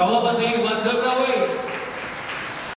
કમા પર વાત કરતા હોય